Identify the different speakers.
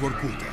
Speaker 1: Vorkuta.